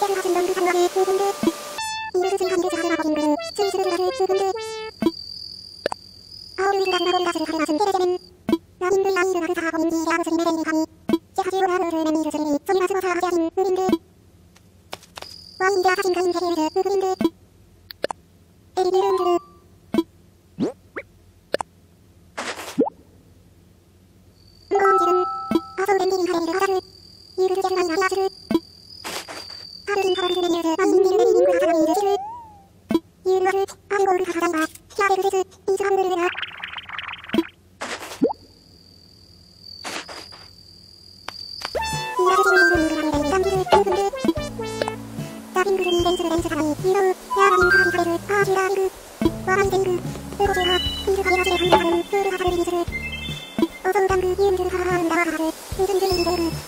때를 하신 넌그 상황에 후군데 이르스 증한데 자를 아, 그는 엔딩이 가니 돼. 인물을 아이거를 가사장과 히라베르세스 이 사람들을 내라 Thank you.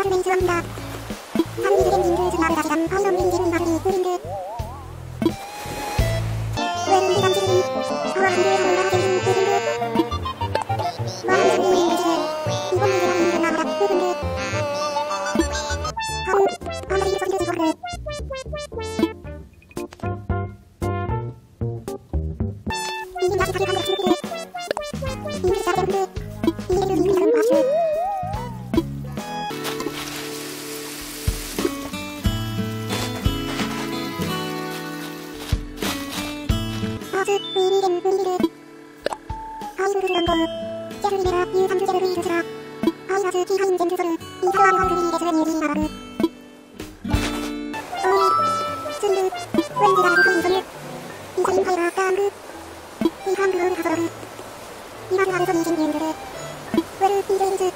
한글자막 by 한효정 제한이메라 유산주제를 위주라 아이라스 기하인 젠트소르 이사와 유한그리 레스는 유리 나라르 오예 순르 웬드가 루크 이소유 이사인 파이라 깜르 이한그로르 가서르 이마르 하르소 이진 유르르 웨르 이제이즈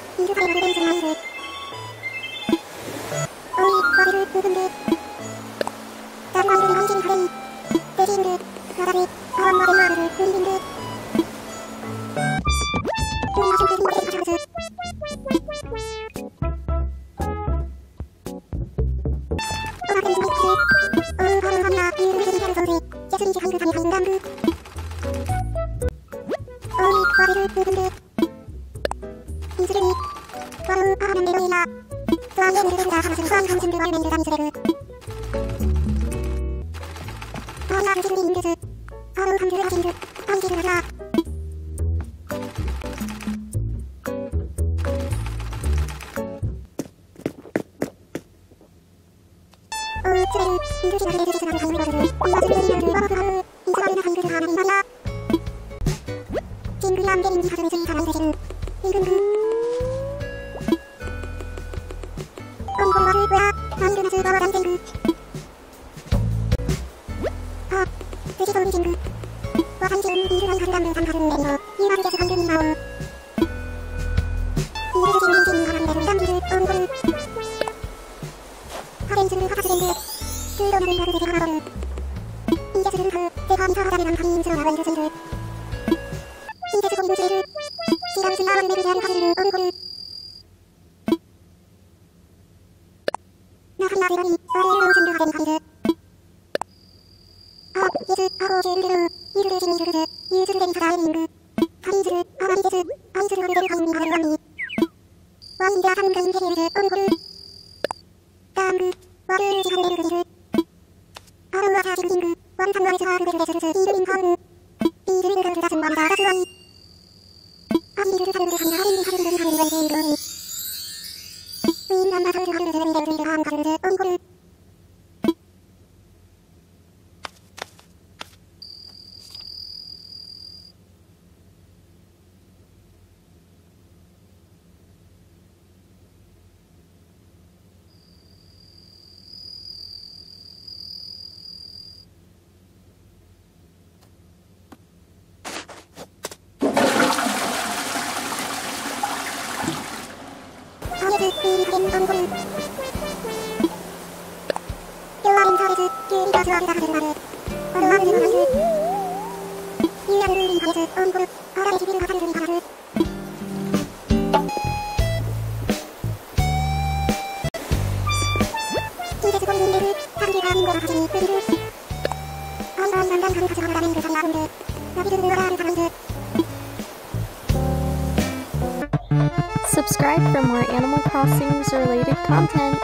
어떠한 한 준비와 메일감이 쓰레르 어이가 한 준비 인드스 어우 컴퓨터 하신드 어이기를 하라 어우 쓰레르 인드스 나르 레드리스 나르 가임을 거르르 이마스르 이르르 어버프 하우 이스라리나 하이그르 하나 이마야 징글람 게린기 하드메스 가라이 세시르 이근그 즐거워 전쟁구 어 뜨시소리 징구 와한시운 이르러이 거루감루 삼하루를 내리로 일마루제스 건드니 마오 이르르지 우인진이 허가를 내루 덤비르 오무고르 허렌즈르 허가수렌드 스로나를 허루 대게 허마보르 이제스르 허우 대화미 서허가를 남하니 임스로 나와 이르 소이르 이제스 고리루 스레르 시간스 마원 내르 대한 허루르 오무고르 이유주를 대리 사다의 민구 다리주를 어마리 제수 아이주를 어르베르 거인미 아르원미 와인드와 삼음가인 헤리우즈 오르고르 까암그 와르르 지한베르 그리르 아로우와 사진진구 원삼원즈 하르베르 데스르스 이르민 거우르 비르르 그르 자슴 원사 가스와이 아이르르 사름르 간다 하리 電番ンサーす。ルル。ルズ。ールーリー、ン、ラズ。subscribe for more Animal Crossings related content.